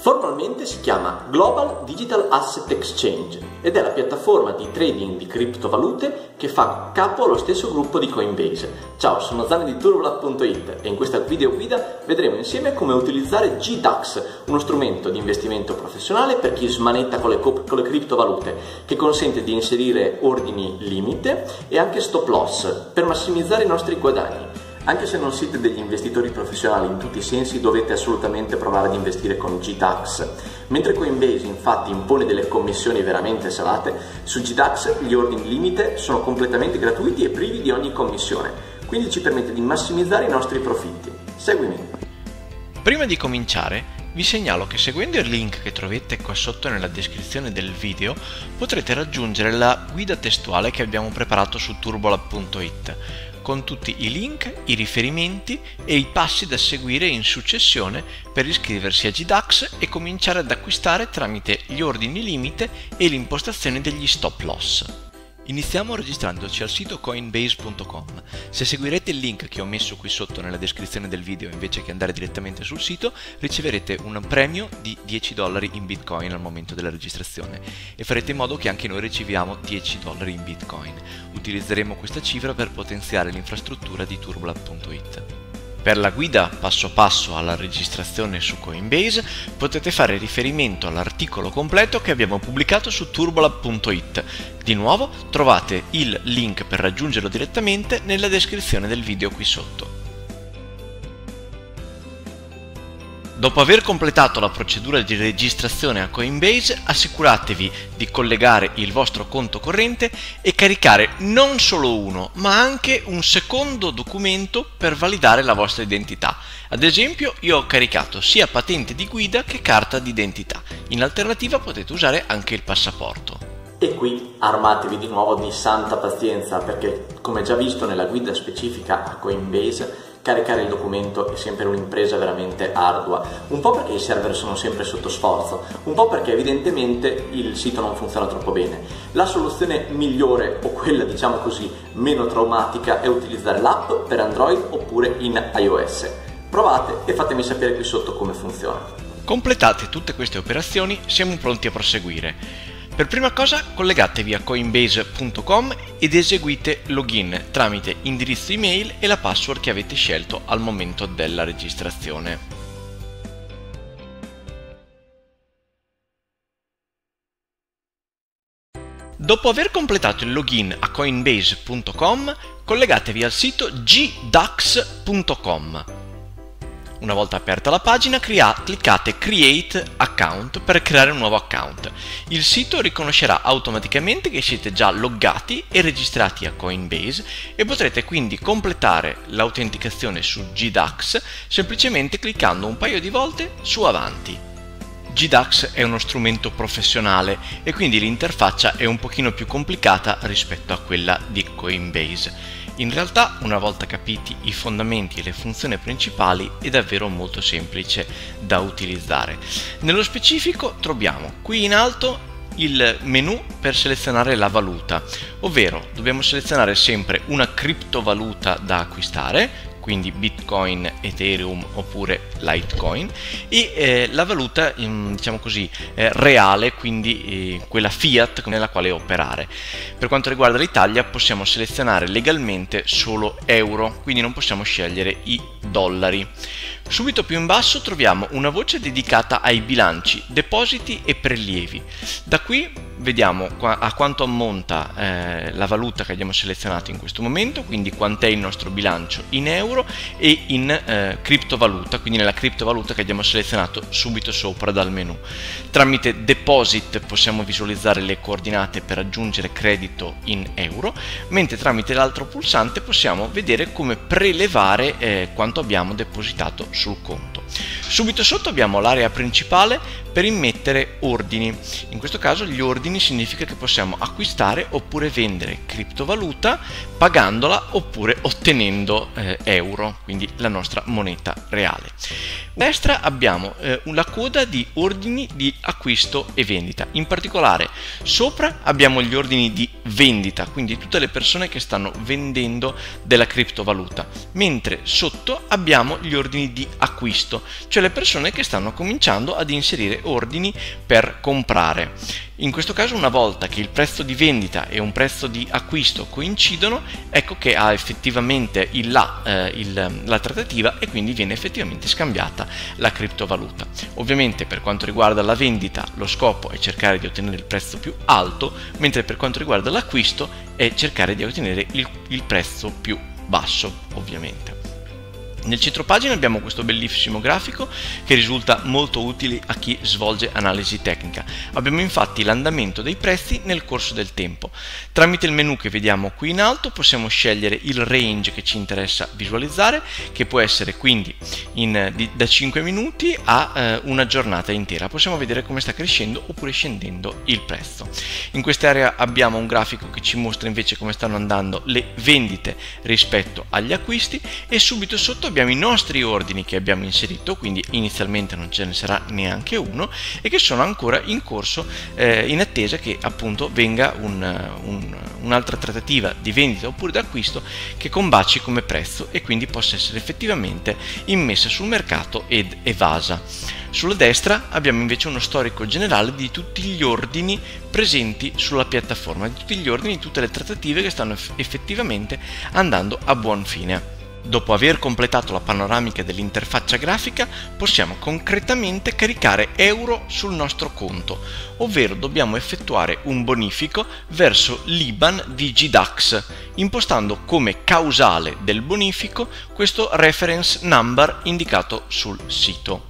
Formalmente si chiama Global Digital Asset Exchange ed è la piattaforma di trading di criptovalute che fa capo allo stesso gruppo di Coinbase. Ciao, sono Zani di Turblat.it e in questa video guida vedremo insieme come utilizzare GDAX, uno strumento di investimento professionale per chi smanetta con le, con le criptovalute, che consente di inserire ordini limite e anche stop loss per massimizzare i nostri guadagni. Anche se non siete degli investitori professionali in tutti i sensi, dovete assolutamente provare ad investire con GDAX. Mentre Coinbase infatti impone delle commissioni veramente salate, su GDAX gli ordini limite sono completamente gratuiti e privi di ogni commissione, quindi ci permette di massimizzare i nostri profitti. Seguimi. Prima di cominciare, vi segnalo che seguendo il link che trovate qua sotto nella descrizione del video potrete raggiungere la guida testuale che abbiamo preparato su turbolab.it con tutti i link, i riferimenti e i passi da seguire in successione per iscriversi a GDAX e cominciare ad acquistare tramite gli ordini limite e l'impostazione degli stop loss. Iniziamo registrandoci al sito coinbase.com. Se seguirete il link che ho messo qui sotto nella descrizione del video invece che andare direttamente sul sito, riceverete un premio di 10 dollari in bitcoin al momento della registrazione e farete in modo che anche noi riceviamo 10 dollari in bitcoin. Utilizzeremo questa cifra per potenziare l'infrastruttura di turbolab.it. Per la guida passo passo alla registrazione su Coinbase potete fare riferimento all'articolo completo che abbiamo pubblicato su turbolab.it. Di nuovo trovate il link per raggiungerlo direttamente nella descrizione del video qui sotto. Dopo aver completato la procedura di registrazione a Coinbase, assicuratevi di collegare il vostro conto corrente e caricare non solo uno, ma anche un secondo documento per validare la vostra identità. Ad esempio, io ho caricato sia patente di guida che carta d'identità. In alternativa potete usare anche il passaporto. E qui armatevi di nuovo di santa pazienza perché, come già visto nella guida specifica a Coinbase, caricare il documento è sempre un'impresa veramente ardua, un po' perché i server sono sempre sotto sforzo, un po' perché evidentemente il sito non funziona troppo bene. La soluzione migliore o quella diciamo così meno traumatica è utilizzare l'app per Android oppure in iOS. Provate e fatemi sapere qui sotto come funziona. Completate tutte queste operazioni, siamo pronti a proseguire. Per prima cosa collegatevi a coinbase.com ed eseguite login tramite indirizzo email e la password che avete scelto al momento della registrazione. Dopo aver completato il login a coinbase.com, collegatevi al sito gdax.com una volta aperta la pagina, cliccate Create Account per creare un nuovo account. Il sito riconoscerà automaticamente che siete già loggati e registrati a Coinbase e potrete quindi completare l'autenticazione su GDAX semplicemente cliccando un paio di volte su Avanti. GDAX è uno strumento professionale e quindi l'interfaccia è un pochino più complicata rispetto a quella di Coinbase. In realtà, una volta capiti i fondamenti e le funzioni principali, è davvero molto semplice da utilizzare. Nello specifico troviamo qui in alto il menu per selezionare la valuta, ovvero dobbiamo selezionare sempre una criptovaluta da acquistare, quindi Bitcoin, Ethereum oppure Litecoin e eh, la valuta diciamo così eh, reale, quindi eh, quella fiat nella quale operare. Per quanto riguarda l'Italia possiamo selezionare legalmente solo euro, quindi non possiamo scegliere i dollari. Subito più in basso troviamo una voce dedicata ai bilanci, depositi e prelievi. Da qui vediamo a quanto ammonta eh, la valuta che abbiamo selezionato in questo momento, quindi quant'è il nostro bilancio in euro e in eh, criptovaluta, quindi nella criptovaluta che abbiamo selezionato subito sopra dal menu. Tramite deposit possiamo visualizzare le coordinate per aggiungere credito in euro, mentre tramite l'altro pulsante possiamo vedere come prelevare eh, quanto abbiamo depositato sul conto. Subito sotto abbiamo l'area principale per immettere ordini, in questo caso gli ordini ordini significa che possiamo acquistare oppure vendere criptovaluta pagandola oppure ottenendo eh, euro, quindi la nostra moneta reale. A destra abbiamo eh, una coda di ordini di acquisto e vendita. In particolare sopra abbiamo gli ordini di vendita, quindi tutte le persone che stanno vendendo della criptovaluta, mentre sotto abbiamo gli ordini di acquisto, cioè le persone che stanno cominciando ad inserire ordini per comprare. In questo caso una volta che il prezzo di vendita e un prezzo di acquisto coincidono, ecco che ha effettivamente il là eh, il, la trattativa e quindi viene effettivamente scambiata la criptovaluta. Ovviamente per quanto riguarda la vendita lo scopo è cercare di ottenere il prezzo più alto, mentre per quanto riguarda l'acquisto è cercare di ottenere il, il prezzo più basso, ovviamente. Nel centro pagina abbiamo questo bellissimo grafico che risulta molto utile a chi svolge analisi tecnica. Abbiamo infatti l'andamento dei prezzi nel corso del tempo. Tramite il menu che vediamo qui in alto possiamo scegliere il range che ci interessa visualizzare, che può essere quindi in, di, da 5 minuti a eh, una giornata intera. Possiamo vedere come sta crescendo oppure scendendo il prezzo. In quest'area abbiamo un grafico che ci mostra invece come stanno andando le vendite rispetto agli acquisti e subito sotto abbiamo i nostri ordini che abbiamo inserito, quindi inizialmente non ce ne sarà neanche uno, e che sono ancora in corso eh, in attesa che appunto venga un, un, un'altra trattativa di vendita oppure d'acquisto che combaci come prezzo e quindi possa essere effettivamente immessa sul mercato ed evasa. Sulla destra abbiamo invece uno storico generale di tutti gli ordini presenti sulla piattaforma, di tutti gli ordini, di tutte le trattative che stanno effettivamente andando a buon fine. Dopo aver completato la panoramica dell'interfaccia grafica, possiamo concretamente caricare euro sul nostro conto, ovvero dobbiamo effettuare un bonifico verso l'IBAN di GDAX, impostando come causale del bonifico questo reference number indicato sul sito.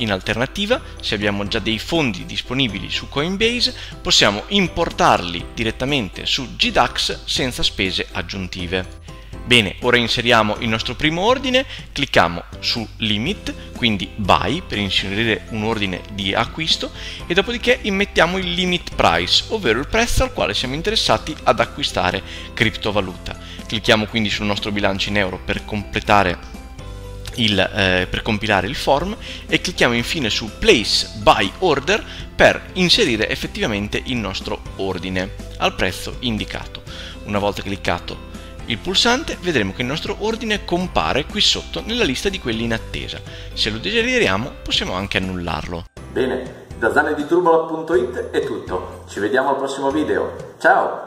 In alternativa, se abbiamo già dei fondi disponibili su Coinbase, possiamo importarli direttamente su GDAX senza spese aggiuntive. Bene, ora inseriamo il nostro primo ordine, clicchiamo su Limit, quindi Buy per inserire un ordine di acquisto e dopodiché immettiamo il Limit Price, ovvero il prezzo al quale siamo interessati ad acquistare criptovaluta. Clicchiamo quindi sul nostro bilancio in euro per completare il, eh, per compilare il form e clicchiamo infine su Place Buy Order per inserire effettivamente il nostro ordine al prezzo indicato. Una volta cliccato il pulsante vedremo che il nostro ordine compare qui sotto nella lista di quelli in attesa. Se lo desideriamo possiamo anche annullarlo. Bene, da zanediturbola.it è tutto. Ci vediamo al prossimo video. Ciao!